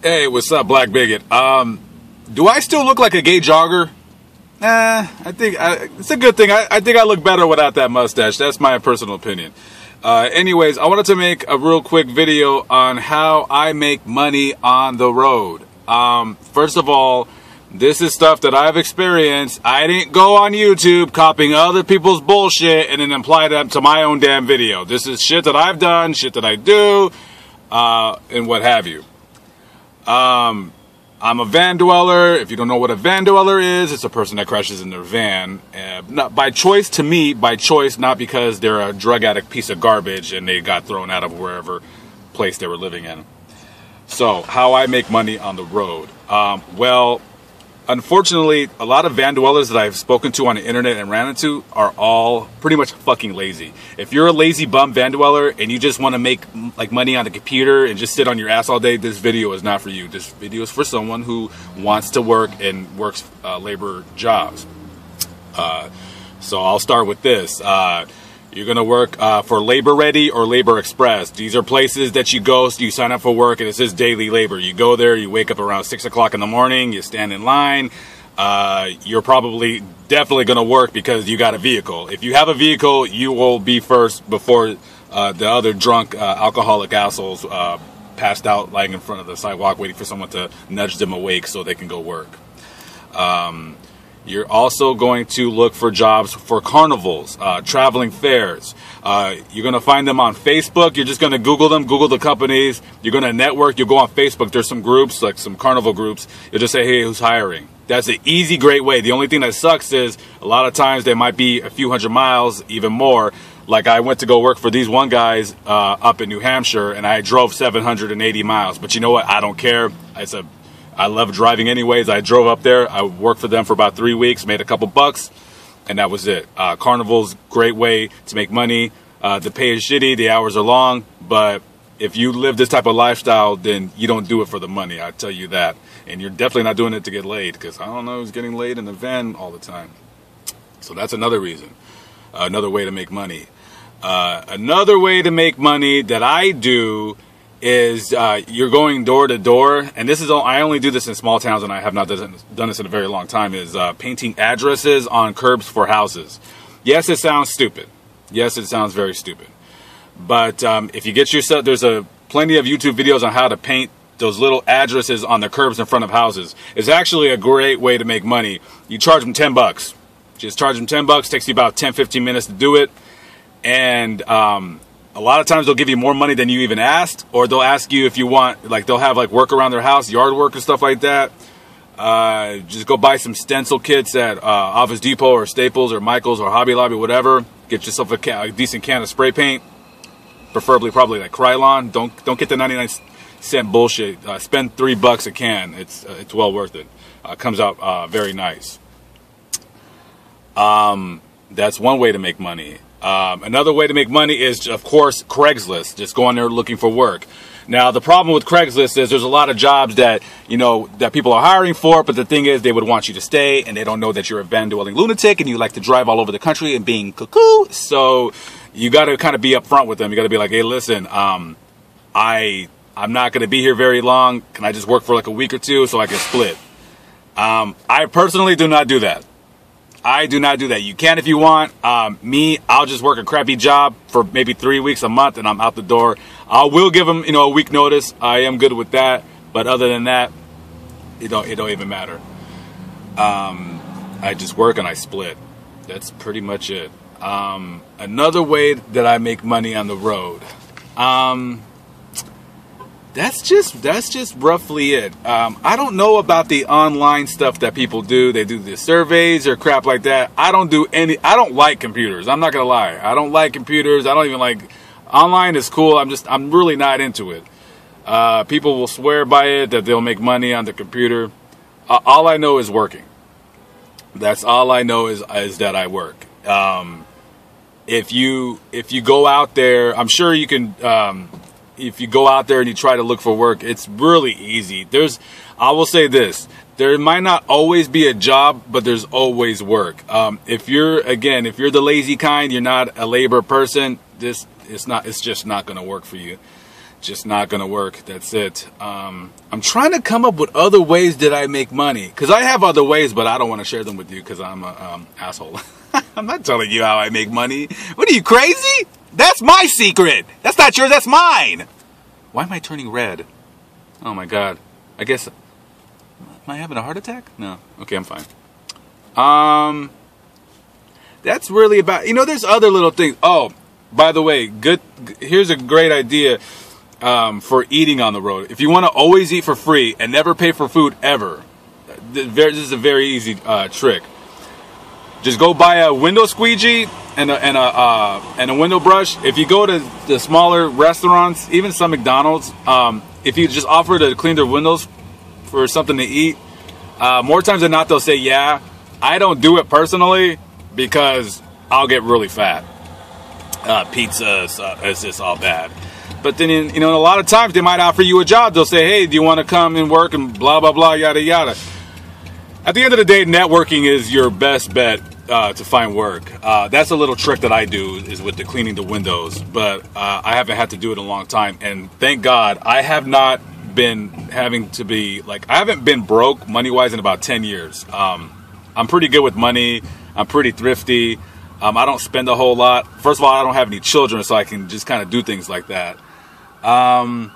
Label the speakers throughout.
Speaker 1: Hey, what's up, Black Bigot? Um, do I still look like a gay jogger? Nah, I think I, it's a good thing. I, I, think I look better without that mustache. That's my personal opinion. Uh, anyways, I wanted to make a real quick video on how I make money on the road. Um, first of all, this is stuff that I've experienced. I didn't go on YouTube copying other people's bullshit and then apply that to my own damn video. This is shit that I've done, shit that I do, uh, and what have you. Um, I'm a van dweller. If you don't know what a van dweller is, it's a person that crashes in their van. Uh, not by choice to me, by choice, not because they're a drug addict piece of garbage and they got thrown out of wherever place they were living in. So, how I make money on the road? Um, well, unfortunately, a lot of van dwellers that I've spoken to on the internet and ran into are all pretty much fucking lazy. If you're a lazy bum van dweller and you just want to make like money on the computer and just sit on your ass all day, this video is not for you. This video is for someone who wants to work and works uh, labor jobs. Uh, so I'll start with this. Uh, you're going to work uh, for Labor Ready or Labor Express. These are places that you go, you sign up for work, and it says daily labor. You go there, you wake up around 6 o'clock in the morning, you stand in line. Uh, you're probably definitely going to work because you got a vehicle. If you have a vehicle, you will be first before uh, the other drunk uh, alcoholic assholes uh, passed out lying in front of the sidewalk waiting for someone to nudge them awake so they can go work. Um, you're also going to look for jobs for carnivals, uh, traveling fairs. Uh, you're going to find them on Facebook. You're just going to Google them, Google the companies. You're going to network. You'll go on Facebook. There's some groups, like some carnival groups. You'll just say, hey, who's hiring? That's an easy, great way. The only thing that sucks is a lot of times they might be a few hundred miles, even more. Like I went to go work for these one guys uh, up in New Hampshire, and I drove 780 miles. But you know what? I don't care. It's a I love driving anyways. I drove up there. I worked for them for about three weeks, made a couple bucks, and that was it. Uh, Carnival's great way to make money. Uh, the pay is shitty, the hours are long, but if you live this type of lifestyle, then you don't do it for the money. I tell you that, and you're definitely not doing it to get laid because I don't know who's getting laid in the van all the time. So that's another reason, uh, another way to make money. Uh, another way to make money that I do is uh, you're going door to door, and this is all, I only do this in small towns, and I have not done, this in a very long time. Is uh, painting addresses on curbs for houses. Yes, it sounds stupid. Yes, it sounds very stupid. But um, if you get yourself, there's a plenty of YouTube videos on how to paint those little addresses on the curbs in front of houses. It's actually a great way to make money. You charge them 10 bucks. Just charge them 10 bucks. Takes you about 10, 15 minutes to do it. And um, a lot of times they'll give you more money than you even asked, or they'll ask you if you want, like they'll have like work around their house, yard work and stuff like that. Uh, just go buy some stencil kits at uh, Office Depot or Staples or Michaels or Hobby Lobby, whatever. Get yourself a, a decent can of spray paint, preferably probably like Krylon. Don't don't get the 99 cent bullshit. Uh, spend three bucks a can. It's uh, it's well worth it. Uh, comes out uh, very nice. Um, that's one way to make money. Um, another way to make money is, of course, Craigslist. Just going there looking for work. Now, the problem with Craigslist is there's a lot of jobs that, you know, that people are hiring for, but the thing is they would want you to stay and they don't know that you're a van dwelling lunatic and you like to drive all over the country and being cuckoo. So you got to kind of be upfront with them. You got to be like, hey, listen, um, I, I'm not going to be here very long. Can I just work for like a week or two so I can split? Um, I personally do not do that. I do not do that. You can if you want. Um, me, I'll just work a crappy job for maybe three weeks, a month, and I'm out the door. I will give them, you know, a week notice. I am good with that. But other than that, it don't, it don't even matter. Um, I just work and I split. That's pretty much it. Um, another way that I make money on the road. That's just that's just roughly it. Um, I don't know about the online stuff that people do. They do the surveys or crap like that. I don't do any. I don't like computers. I'm not gonna lie. I don't like computers. I don't even like online is cool. I'm just I'm really not into it. Uh, people will swear by it that they'll make money on the computer. Uh, all I know is working. That's all I know is is that I work. Um, if you if you go out there, I'm sure you can. Um, if you go out there and you try to look for work, it's really easy. There's, I will say this, there might not always be a job, but there's always work. Um, if you're, again, if you're the lazy kind, you're not a labor person, this, it's not, it's just not going to work for you. just not gonna work. That's it. Um, I'm trying to come up with other ways that I make money because I have other ways, but I don't want to share them with you because I'm a um, asshole. I'm not telling you how I make money. What are you crazy? That's my secret. That's not yours. That's mine. Why am I turning red? Oh my god. I guess. Am I having a heart attack? No. Okay, I'm fine. Um. That's really about. You know, there's other little things. Oh, by the way, good. Here's a great idea um, for eating on the road. If you want to always eat for free and never pay for food ever, this is a very easy uh, trick. Just go buy a window squeegee and a, and a uh, and a window brush. If you go to the smaller restaurants, even some McDonald's, um, if you just offer to clean their windows for something to eat, uh, more times than not they'll say yeah. I don't do it personally because I'll get really fat. Uh, pizza is, uh, is just all bad. But then, you know, a lot of times they might offer you a job. They'll say, "Hey, do you want to come and work?" and blah blah blah, yada yada. At the end of the day, networking is your best bet uh, to find work. Uh, that's a little trick that I do is with the cleaning the windows, but uh, I haven't had to do it in a long time. And thank God, I have not been having to be like I haven't been broke money wise in about ten years. Um, I'm pretty good with money. I'm pretty thrifty. Um, I don't spend a whole lot. First of all, I don't have any children, so I can just kind of do things like that. Um,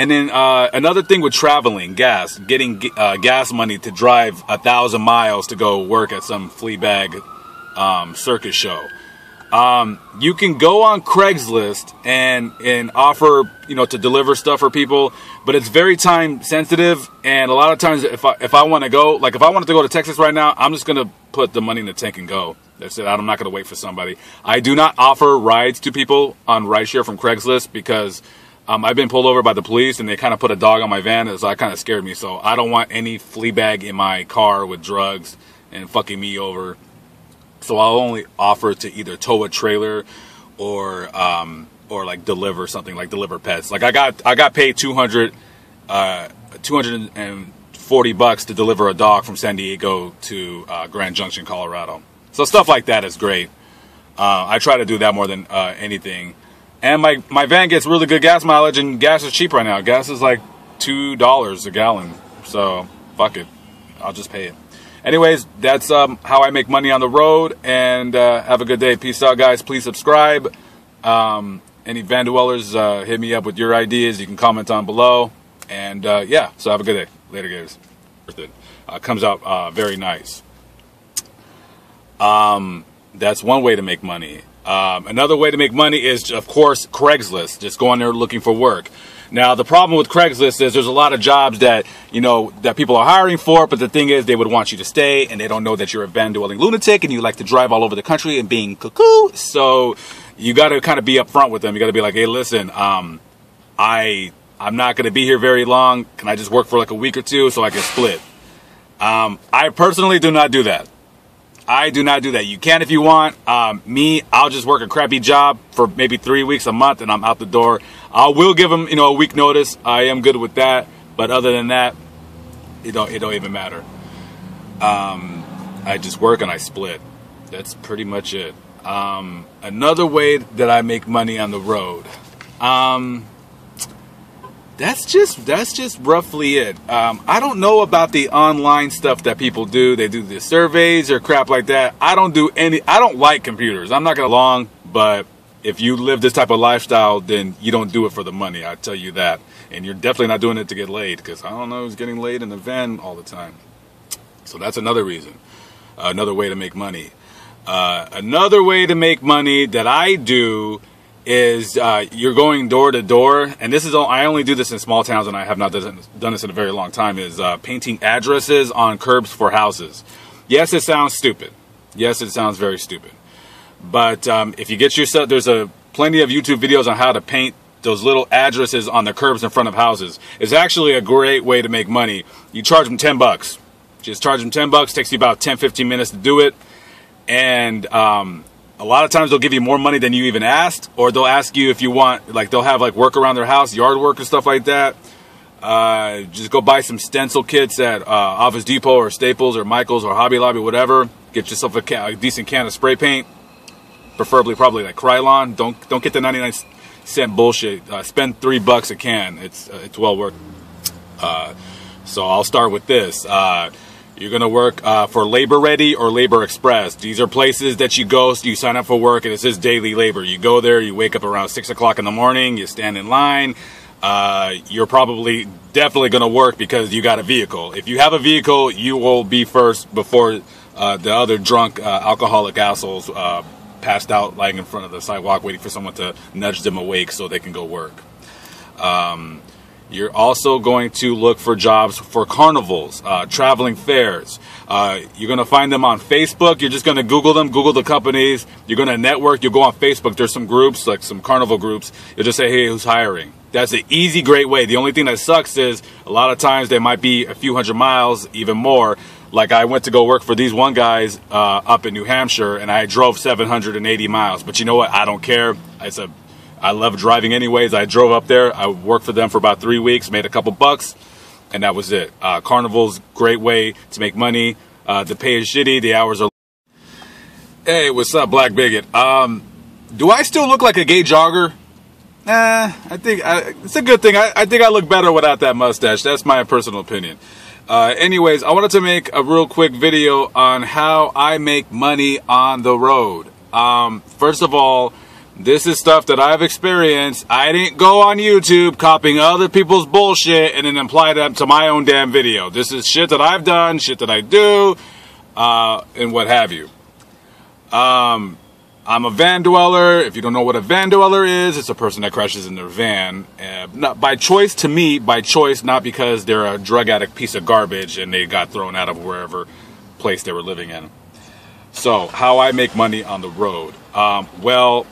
Speaker 1: and then uh, another thing with traveling, gas, getting uh, gas money to drive a thousand miles to go work at some flea bag um, circus show. Um, you can go on Craigslist and and offer you know to deliver stuff for people, but it's very time sensitive. And a lot of times, if I if I want to go, like if I wanted to go to Texas right now, I'm just gonna put the money in the tank and go. That's it. I'm not gonna wait for somebody. I do not offer rides to people on rideshare from Craigslist because. Um, I've been pulled over by the police and they kind of put a dog on my van, so that kind of scared me. So I don't want any flea bag in my car with drugs and fucking me over so I'll only offer to either tow a trailer or um, or like deliver something like deliver pets. Like I got I got paid 200 uh, 240 bucks to deliver a dog from San Diego to uh, Grand Junction, Colorado. So stuff like that is great. Uh, I try to do that more than uh, anything. And my, my van gets really good gas mileage, and gas is cheap right now. Gas is like two dollars a gallon. So fuck it, I'll just pay it. Anyways, that's um, how I make money on the road. And uh, have a good day. Peace out, guys. Please subscribe. Um, any van dwellers, uh, hit me up with your ideas. You can comment on below. And uh, yeah, so have a good day. Later, guys. It uh, comes out uh, very nice. Um, that's one way to make money. Um, another way to make money is, of course, Craigslist. Just going there looking for work. Now, the problem with Craigslist is there's a lot of jobs that, you know, that people are hiring for, but the thing is they would want you to stay and they don't know that you're a van dwelling lunatic and you like to drive all over the country and being cuckoo. So you got to kind of be upfront with them. You got to be like, hey, listen, um, I, I'm not going to be here very long. Can I just work for like a week or two so I can split? Um, I personally do not do that. I do not do that. You can if you want. Um, me, I'll just work a crappy job for maybe three weeks, a month, and I'm out the door. I will give them, you know, a week notice. I am good with that. But other than that, it don't, it don't even matter. Um, I just work and I split. That's pretty much it. Um, another way that I make money on the road. Um, that's just that's just roughly it. Um, I don't know about the online stuff that people do. They do the surveys or crap like that. I don't do any. I don't like computers. I'm not gonna long, but if you live this type of lifestyle, then you don't do it for the money. I tell you that, and you're definitely not doing it to get laid because I don't know who's getting laid in the van all the time. So that's another reason, uh, another way to make money. Uh, another way to make money that I do is uh, you're going door to door, and this is all, I only do this in small towns, and I have not done this in a very long time. Is uh, painting addresses on curbs for houses. Yes, it sounds stupid. Yes, it sounds very stupid. But um, if you get yourself, there's a plenty of YouTube videos on how to paint those little addresses on the curbs in front of houses. It's actually a great way to make money. You charge them 10 bucks. Just charge them 10 bucks. Takes you about 10, 15 minutes to do it. And um, a lot of times they'll give you more money than you even asked, or they'll ask you if you want, like they'll have like work around their house, yard work and stuff like that. Uh, just go buy some stencil kits at uh, Office Depot or Staples or Michaels or Hobby Lobby, whatever. Get yourself a, a decent can of spray paint, preferably probably like Krylon. Don't don't get the 99 cent bullshit. Uh, spend three bucks a can. It's uh, it's well worth. Uh, so I'll start with this. You're gonna work uh, for Labor Ready or Labor Express. These are places that you go, you sign up for work, and it says daily labor. You go there, you wake up around six o'clock in the morning, you stand in line. Uh, you're probably definitely gonna work because you got a vehicle. If you have a vehicle, you will be first before uh, the other drunk uh, alcoholic assholes uh, passed out lying in front of the sidewalk waiting for someone to nudge them awake so they can go work. Um, you're also going to look for jobs for carnivals, uh, traveling fairs. Uh, you're going to find them on Facebook. You're just going to Google them, Google the companies. You're going to network. You go on Facebook. There's some groups, like some carnival groups. You'll just say, hey, who's hiring? That's an easy, great way. The only thing that sucks is a lot of times they might be a few hundred miles, even more. Like I went to go work for these one guys uh, up in New Hampshire, and I drove 780 miles. But you know what? I don't care. It's a I love driving anyways. I drove up there. I worked for them for about three weeks, made a couple bucks, and that was it. Uh, Carnival's great way to make money. Uh, the pay is shitty. The hours are. Hey, what's up, Black Bigot? Um, do I still look like a gay jogger? Nah, I think I, it's a good thing. I, I, think I look better without that mustache. That's my personal opinion. Uh, anyways, I wanted to make a real quick video on how I make money on the road. Um, first of all, this is stuff that I've experienced. I didn't go on YouTube copying other people's bullshit and then apply them to my own damn video. This is shit that I've done, shit that I do, uh, and what have you. Um, I'm a van dweller. If you don't know what a van dweller is, it's a person that crashes in their van. Uh, not by choice to me, by choice, not because they're a drug addict piece of garbage and they got thrown out of wherever place they were living in. So, how I make money on the road. Um, well,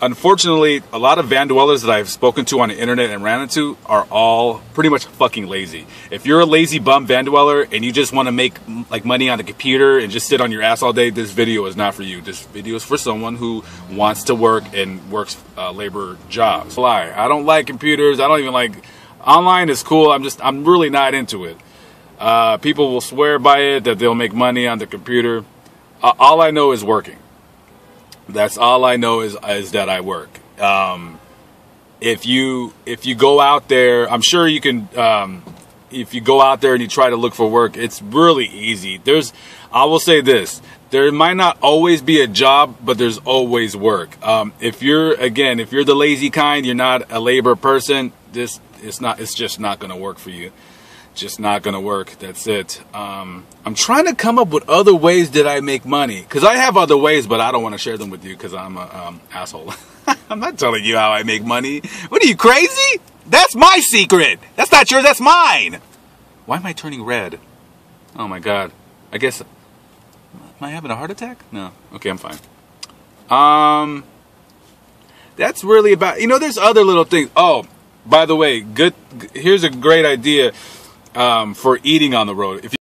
Speaker 1: unfortunately, a lot of van dwellers that I've spoken to on the internet and ran into are all pretty much fucking lazy. If you're a lazy bum van dweller and you just want to make like money on the computer and just sit on your ass all day, this video is not for you. This video is for someone who wants to work and works uh, labor jobs. Lie, I don't like computers. I don't even like online is cool. I'm just I'm really not into it. Uh, people will swear by it that they'll make money on the computer. Uh, all I know is working. That's all I know is is that I work. Um, if you if you go out there, I'm sure you can. Um, if you go out there and you try to look for work, it's really easy. There's, I will say this: there might not always be a job, but there's always work. Um, if you're again, if you're the lazy kind, you're not a labor person. This it's not. It's just not going to work for you just not gonna work. That's it. Um, I'm trying to come up with other ways that I make money because I have other ways, but I don't want to share them with you because I'm a um, asshole. I'm not telling you how I make money. What are you crazy? That's my secret. That's not yours. That's mine. Why am I turning red? Oh my god. I guess. Am I having a heart attack? No. Okay, I'm fine. Um. That's really about. You know, there's other little things. Oh, by the way, good. Here's a great idea um, for eating on the road. If